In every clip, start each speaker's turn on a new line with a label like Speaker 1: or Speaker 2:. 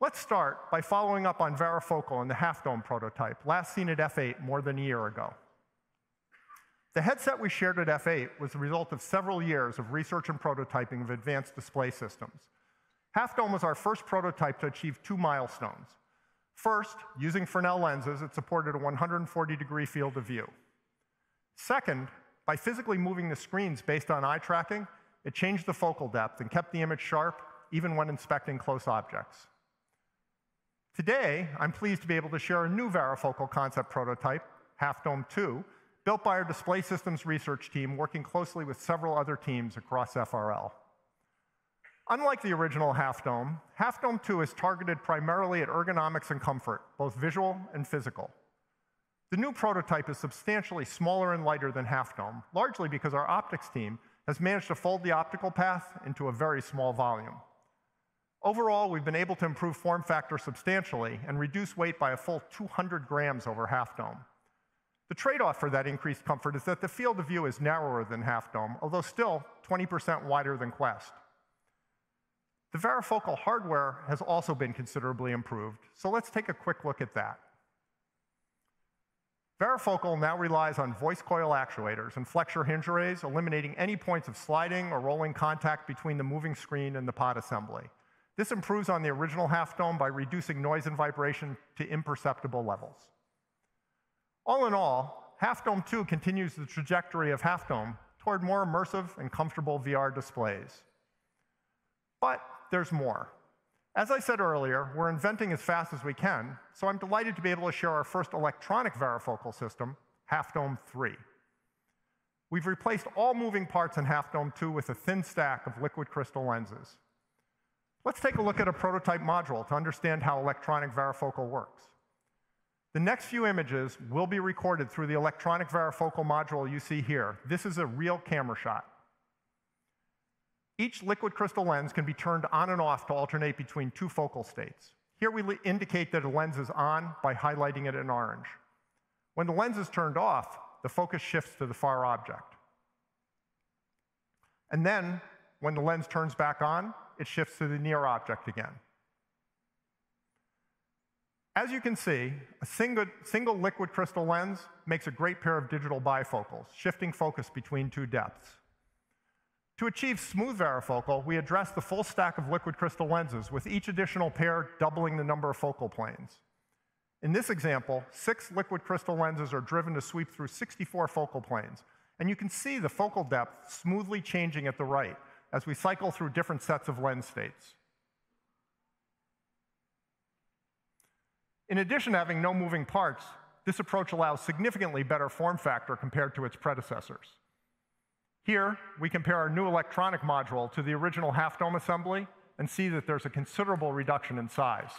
Speaker 1: Let's start by following up on varifocal and the Half Dome prototype, last seen at F8 more than a year ago. The headset we shared at F8 was the result of several years of research and prototyping of advanced display systems. Half Dome was our first prototype to achieve two milestones. First, using Fresnel lenses, it supported a 140-degree field of view. Second, by physically moving the screens based on eye tracking, it changed the focal depth and kept the image sharp even when inspecting close objects. Today, I'm pleased to be able to share a new varifocal concept prototype, Half Dome 2, built by our display systems research team working closely with several other teams across FRL. Unlike the original Half Dome, Half Dome 2 is targeted primarily at ergonomics and comfort, both visual and physical. The new prototype is substantially smaller and lighter than Half Dome, largely because our optics team has managed to fold the optical path into a very small volume. Overall, we've been able to improve form factor substantially and reduce weight by a full 200 grams over Half Dome. The trade-off for that increased comfort is that the field of view is narrower than Half Dome, although still 20% wider than Quest. The varifocal hardware has also been considerably improved, so let's take a quick look at that. Varifocal now relies on voice coil actuators and flexure hinge arrays, eliminating any points of sliding or rolling contact between the moving screen and the pod assembly. This improves on the original Half Dome by reducing noise and vibration to imperceptible levels. All in all, Half Dome 2 continues the trajectory of Half Dome toward more immersive and comfortable VR displays. But there's more. As I said earlier, we're inventing as fast as we can, so I'm delighted to be able to share our first electronic varifocal system, Half Dome 3. We've replaced all moving parts in Half Dome 2 with a thin stack of liquid crystal lenses. Let's take a look at a prototype module to understand how electronic varifocal works. The next few images will be recorded through the electronic varifocal module you see here. This is a real camera shot. Each liquid crystal lens can be turned on and off to alternate between two focal states. Here we indicate that a lens is on by highlighting it in orange. When the lens is turned off, the focus shifts to the far object. And then, when the lens turns back on, it shifts to the near object again. As you can see, a single, single liquid crystal lens makes a great pair of digital bifocals, shifting focus between two depths. To achieve smooth varifocal, we address the full stack of liquid crystal lenses, with each additional pair doubling the number of focal planes. In this example, six liquid crystal lenses are driven to sweep through 64 focal planes, and you can see the focal depth smoothly changing at the right as we cycle through different sets of lens states. In addition to having no moving parts, this approach allows significantly better form factor compared to its predecessors. Here, we compare our new electronic module to the original Half Dome assembly and see that there's a considerable reduction in size.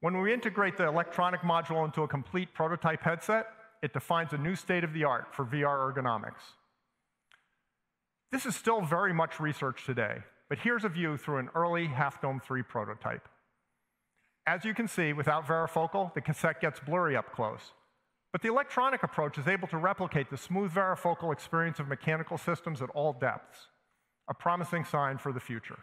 Speaker 1: When we integrate the electronic module into a complete prototype headset, it defines a new state-of-the-art for VR ergonomics. This is still very much research today, but here's a view through an early Half Dome 3 prototype. As you can see, without varifocal, the cassette gets blurry up close. But the electronic approach is able to replicate the smooth varifocal experience of mechanical systems at all depths, a promising sign for the future.